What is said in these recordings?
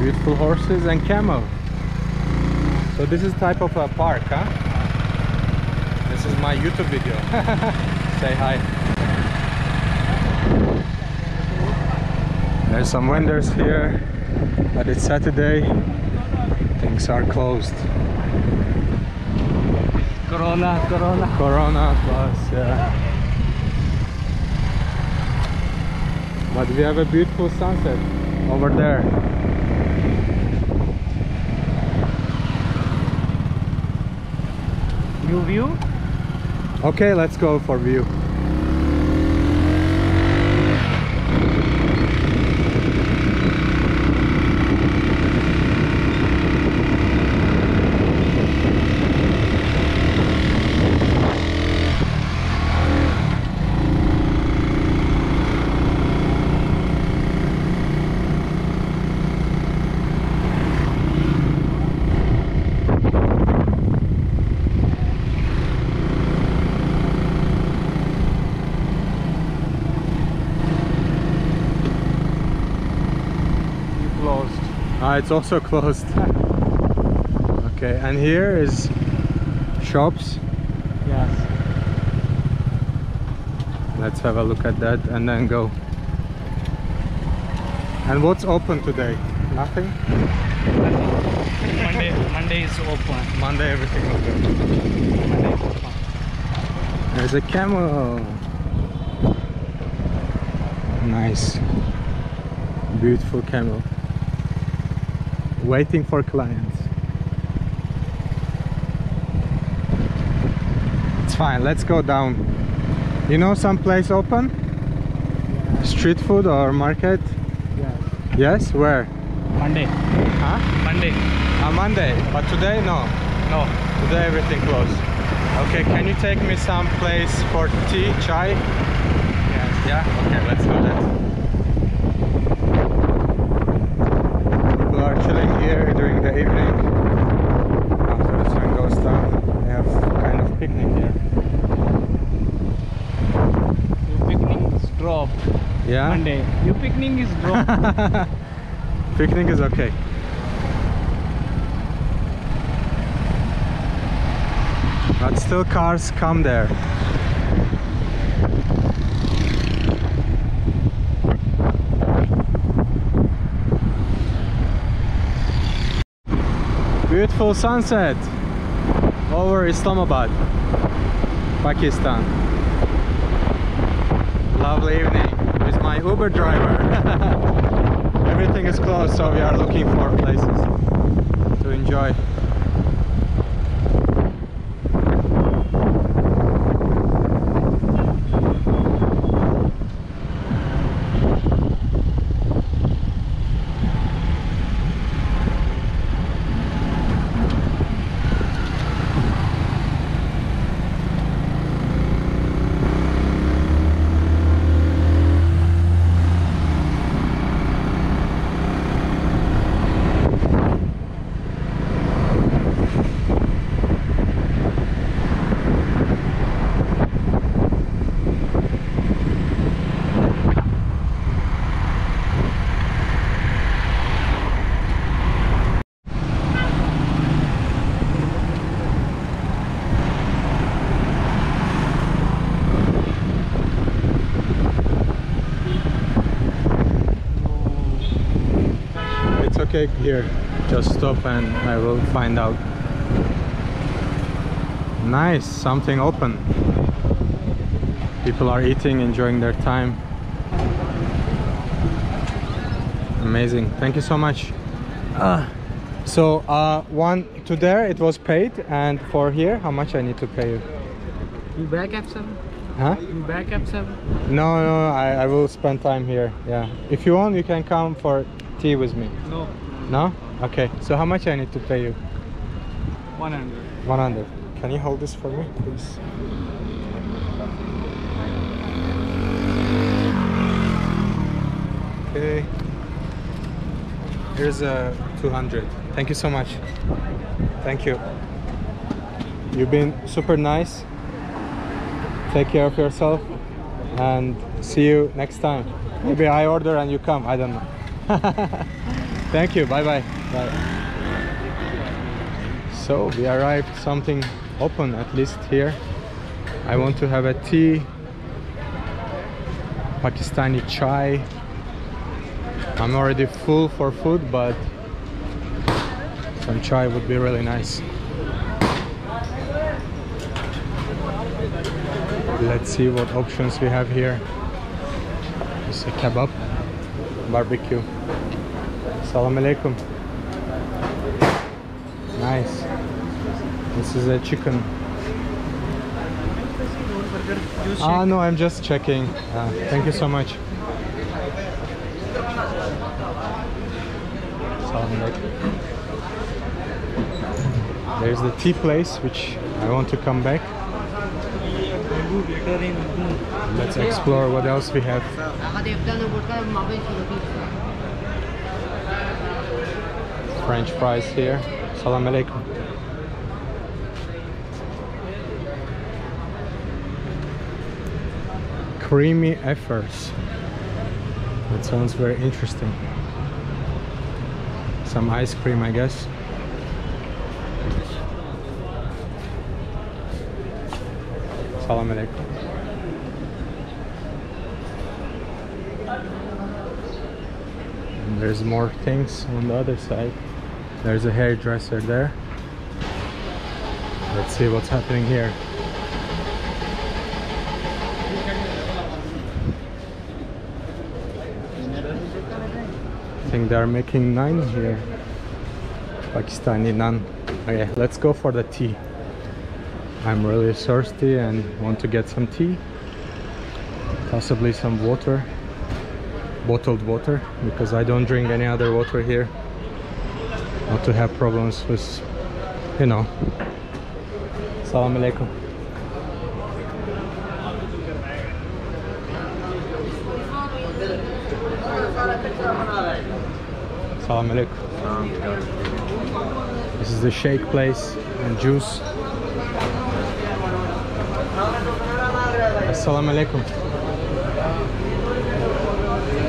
Beautiful horses and camel. So this is type of a park, huh? This is my YouTube video. Say hi. There's some vendors here, but it's Saturday. Things are closed. Corona, Corona. Corona plus, yeah. But we have a beautiful sunset over there. New view? Okay, let's go for view. Closed. Ah, it's also closed. okay, and here is shops. Yes. Let's have a look at that and then go. And what's open today? Nothing? Monday, Monday is open. Monday everything open. Monday is open. There's a camel. Nice. Beautiful camel. Waiting for clients. It's fine, let's go down. You know some place open? Street food or market? Yes. Yes, where? Monday. Huh? Monday. On Monday, but today no. No. Today everything closed. Okay, can you take me some place for tea, chai? Yes. Yeah? Okay, let's do that. People are chilling here during the evening. After the sun goes down, they have kind of picnic here. Your picnic is dropped Yeah? Monday. Your picnic is drop. picnic is okay. But still cars come there. Beautiful sunset over Islamabad, Pakistan. Lovely evening with my Uber driver. Everything is closed, so we are looking for places to enjoy. It's here. Just stop and I will find out. Nice, something open. People are eating, enjoying their time. Amazing. Thank you so much. Ah. So uh, one to there it was paid, and for here, how much I need to pay you? You back at seven? Huh? You back at seven? No, no, I, I will spend time here. Yeah. If you want, you can come for tea with me. No. No? Okay. So how much I need to pay you? 100. 100. Can you hold this for me, please? Okay. Here's uh, a 200. Thank you so much. Thank you. You've been super nice. Take care of yourself and see you next time. Maybe I order and you come. I don't know. Thank you. Bye bye. Bye. So we arrived something open at least here. I want to have a tea, Pakistani chai. I'm already full for food, but some chai would be really nice. Let's see what options we have here. It's a kebab, barbecue. Salam alaikum. Nice. This is a chicken. Ah, no, I'm just checking. Uh, thank you so much. There's the tea place, which I want to come back. Let's explore what else we have. French fries here. Salam alaikum. Creamy effers. That sounds very interesting. Some ice cream, I guess. Salam alaikum. There's more things on the other side. There's a hairdresser there. Let's see what's happening here. I think they're making naan here. Pakistani naan. Okay, let's go for the tea. I'm really thirsty and want to get some tea. Possibly some water. Bottled water because I don't drink any other water here. Not to have problems with, you know. Salam alaikum. Salam alaikum. This is the shake place and juice. Assalamu alaikum.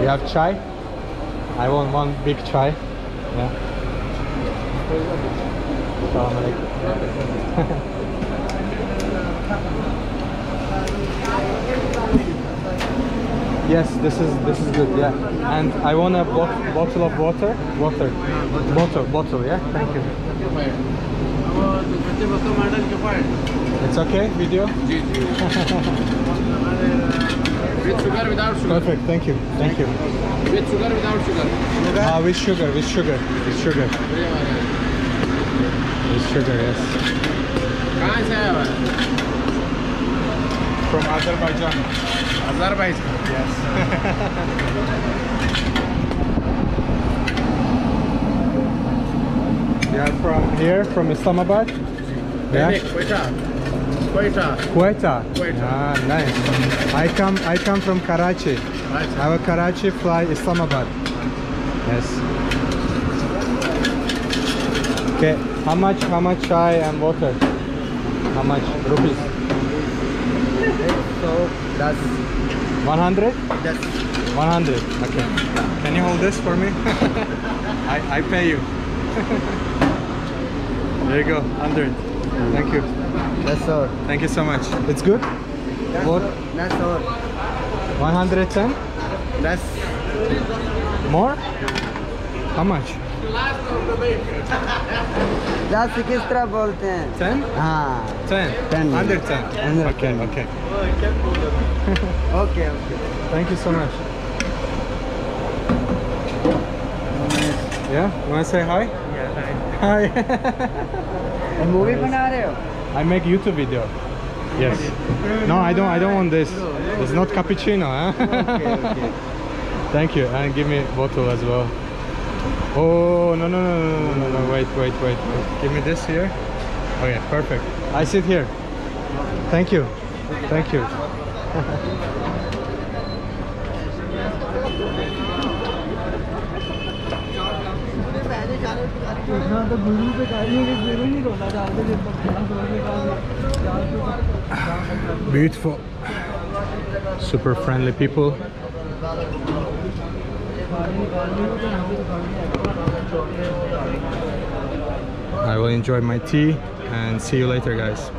You have chai? I want one big chai. Yeah. Assalamu alaikum. yes, this is this is good. Yeah, and I want a bot bottle of water. Water. Bottle. Bottle. Yeah. Thank you. It's okay. Video. With sugar, without sugar. Perfect. Thank you. Thank you. With sugar, without sugar. Ah, with sugar. With sugar. With sugar. With sugar. Yes. कहाँ से आया हुआ है From Azerbaijan. Azerbaijan Yes. you are from here, from Islamabad? नहीं Yeah. Quetta. Quetta. Quetta. Ah, nice. I come I come from Karachi. Nice. Our Karachi fly Islamabad. Yes. Okay. How much? How much chai and water? How much rupees? So that's 100. That's 100. Okay. Can you hold this for me? I I pay you. there you go. 100. Thank you. that's all. Thank you so much. It's good? That's What? all. That's all. 110? That's More? How much? that's किस तरह बोलते हैं 10? हाँ 10. 10. 110. Under Okay, 10. okay. okay okay Thank you so much. Yeah? You want to say hi? Yeah, right. Hi. Movie बना रहे हो I make YouTube video. Yes. No, I don't. I don't want this. It's not cappuccino, huh? okay okay Thank you, and give me bottle as well. Oh no no no no no no no! Wait wait wait! wait. Give me this here. Oh yeah, perfect. I sit here. Thank you, thank you. तो गुरु पे गाड़ियों के गुरु नहीं रोना डालते थे Beautiful, super friendly people. I will enjoy my tea and see you later guys